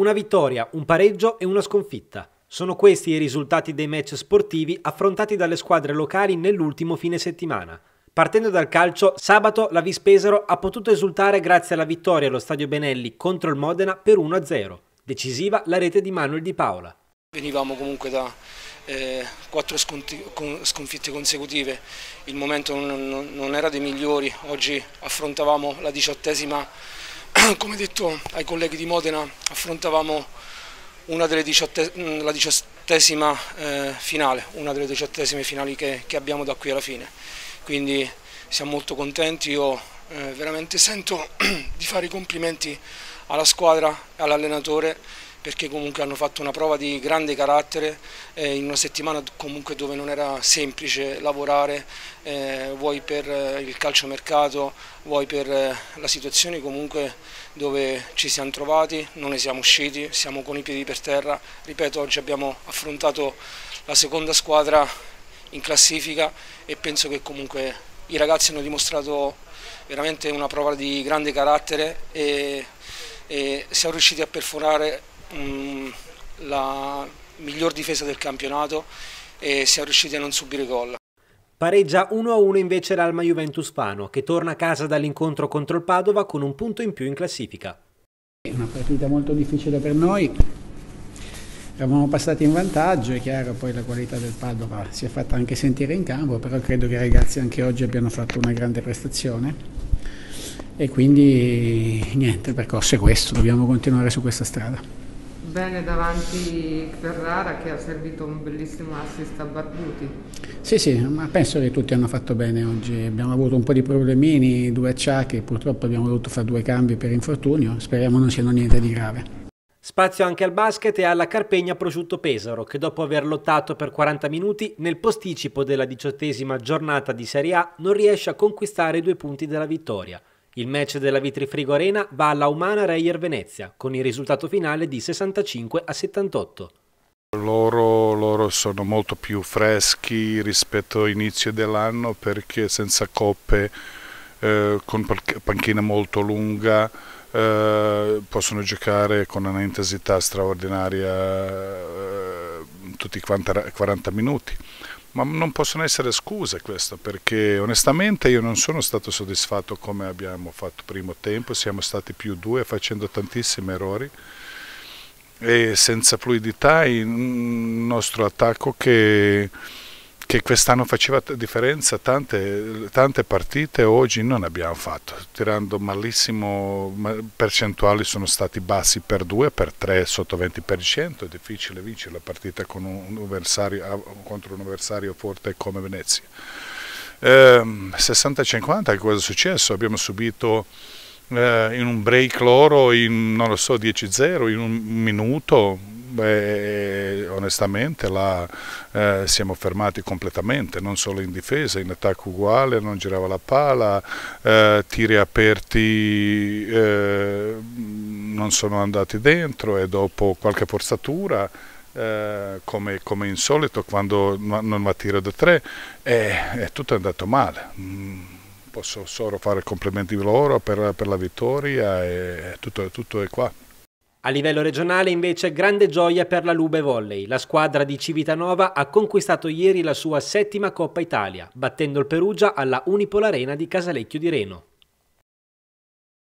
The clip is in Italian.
Una vittoria, un pareggio e una sconfitta. Sono questi i risultati dei match sportivi affrontati dalle squadre locali nell'ultimo fine settimana. Partendo dal calcio, sabato la Vispesaro ha potuto esultare grazie alla vittoria allo Stadio Benelli contro il Modena per 1-0. Decisiva la rete di Manuel Di Paola. Venivamo comunque da eh, quattro sconfitte consecutive, il momento non, non, non era dei migliori, oggi affrontavamo la diciottesima, come detto ai colleghi di Modena, affrontavamo una delle diciotte, la diciottesima eh, finale, una delle diciottesime finali che, che abbiamo da qui alla fine. Quindi siamo molto contenti, io eh, veramente sento di fare i complimenti alla squadra e all'allenatore perché comunque hanno fatto una prova di grande carattere eh, in una settimana comunque dove non era semplice lavorare, eh, vuoi per eh, il calciomercato, vuoi per eh, la situazione comunque dove ci siamo trovati, non ne siamo usciti, siamo con i piedi per terra, ripeto oggi abbiamo affrontato la seconda squadra in classifica e penso che comunque i ragazzi hanno dimostrato veramente una prova di grande carattere e, e siamo riusciti a perforare um, la miglior difesa del campionato e siamo riusciti a non subire gol. Pareggia 1-1 invece l'Alma Juventus Fano, che torna a casa dall'incontro contro il Padova con un punto in più in classifica. Una partita molto difficile per noi, Eravamo passati in vantaggio, è chiaro, poi la qualità del Padova si è fatta anche sentire in campo, però credo che i ragazzi anche oggi abbiano fatto una grande prestazione e quindi niente, il percorso è questo, dobbiamo continuare su questa strada. Bene davanti Ferrara che ha servito un bellissimo assist a Barbuti. Sì, sì, ma penso che tutti hanno fatto bene oggi. Abbiamo avuto un po' di problemini, due acciacchi, purtroppo abbiamo dovuto fare due cambi per infortunio, speriamo non siano niente di grave. Spazio anche al basket e alla Carpegna Prosciutto Pesaro, che dopo aver lottato per 40 minuti, nel posticipo della diciottesima giornata di Serie A non riesce a conquistare i due punti della vittoria. Il match della Vitrifrigo Arena va alla Umana Reyer Venezia, con il risultato finale di 65 a 78. Loro, loro sono molto più freschi rispetto all'inizio dell'anno perché senza coppe, eh, con panchina molto lunga, eh, possono giocare con una intensità straordinaria eh, tutti i 40 minuti ma non possono essere scuse questo perché onestamente io non sono stato soddisfatto come abbiamo fatto primo tempo siamo stati più due facendo tantissimi errori. E senza fluidità il nostro attacco che che quest'anno faceva differenza, tante, tante, partite oggi non abbiamo fatto, tirando malissimo, percentuali sono stati bassi per due, per tre sotto 20%, è difficile vincere la partita con un contro un avversario forte come Venezia. Eh, 60-50 cosa è successo? Abbiamo subito eh, in un break loro in non lo so 10-0 in un minuto Beh, onestamente là eh, siamo fermati completamente, non solo in difesa, in attacco uguale, non girava la pala, eh, tiri aperti eh, non sono andati dentro e dopo qualche forzatura eh, come, come insolito quando non va tiro da tre e tutto è andato male. Mm, posso solo fare complimenti loro per, per la vittoria e tutto, tutto è qua. A livello regionale invece grande gioia per la Lube Volley. La squadra di Civitanova ha conquistato ieri la sua settima Coppa Italia, battendo il Perugia alla Unipol Arena di Casalecchio di Reno.